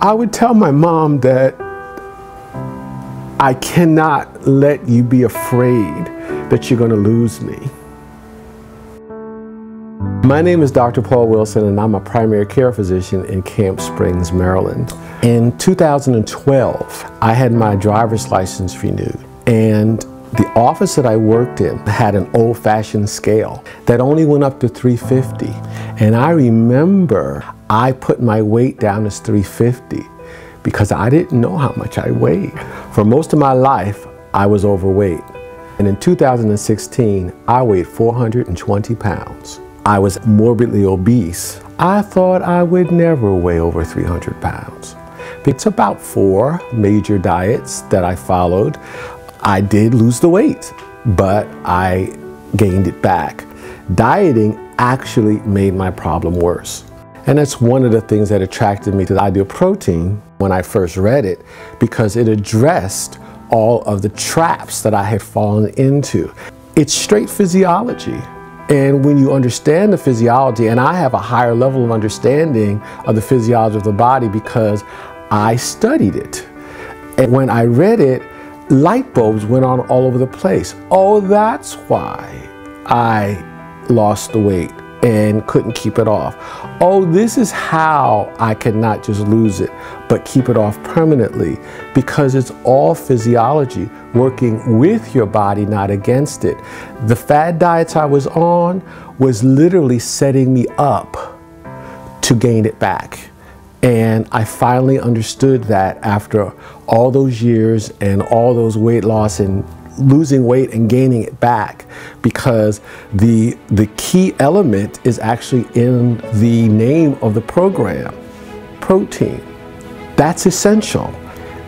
I would tell my mom that I cannot let you be afraid that you're going to lose me. My name is Dr. Paul Wilson and I'm a primary care physician in Camp Springs, Maryland. In 2012, I had my driver's license renewed and the office that I worked in had an old-fashioned scale that only went up to 350. And I remember I put my weight down as 350 because I didn't know how much I weighed. For most of my life, I was overweight. And in 2016, I weighed 420 pounds. I was morbidly obese. I thought I would never weigh over 300 pounds. It's about four major diets that I followed. I did lose the weight, but I gained it back. Dieting actually made my problem worse. And that's one of the things that attracted me to the Ideal Protein when I first read it, because it addressed all of the traps that I had fallen into. It's straight physiology. And when you understand the physiology, and I have a higher level of understanding of the physiology of the body because I studied it. And when I read it, light bulbs went on all over the place. Oh, that's why I lost the weight and couldn't keep it off. Oh, this is how I cannot just lose it, but keep it off permanently because it's all physiology working with your body, not against it. The fad diets I was on was literally setting me up to gain it back. And I finally understood that after all those years and all those weight loss and losing weight and gaining it back because the the key element is actually in the name of the program protein. That's essential.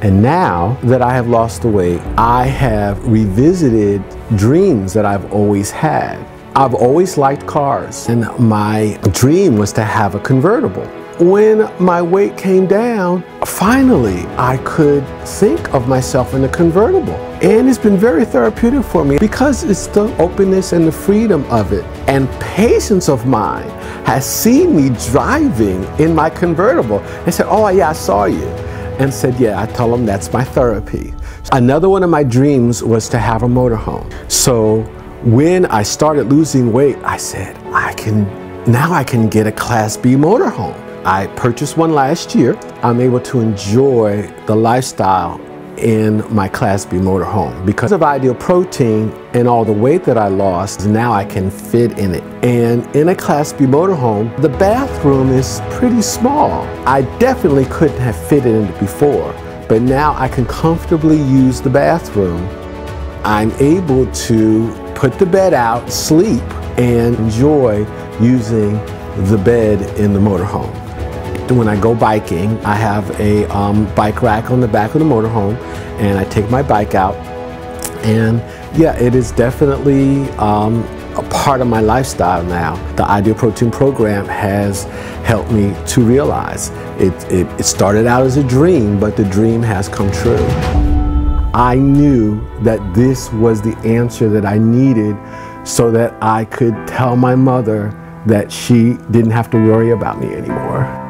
And now that I have lost the weight I have revisited dreams that I've always had. I've always liked cars and my dream was to have a convertible when my weight came down, finally I could think of myself in a convertible. And it's been very therapeutic for me because it's the openness and the freedom of it. And patients of mine has seen me driving in my convertible. They said, oh yeah, I saw you. And said, yeah, I tell them that's my therapy. Another one of my dreams was to have a motorhome. So when I started losing weight, I said, I can, now I can get a Class B motorhome. I purchased one last year. I'm able to enjoy the lifestyle in my Class B motorhome. Because of Ideal Protein and all the weight that I lost, now I can fit in it. And in a Class B motorhome, the bathroom is pretty small. I definitely couldn't have fitted in it before, but now I can comfortably use the bathroom. I'm able to put the bed out, sleep, and enjoy using the bed in the motorhome when I go biking, I have a um, bike rack on the back of the motorhome and I take my bike out. And yeah, it is definitely um, a part of my lifestyle now. The Ideal Protein Program has helped me to realize it, it, it started out as a dream, but the dream has come true. I knew that this was the answer that I needed so that I could tell my mother that she didn't have to worry about me anymore.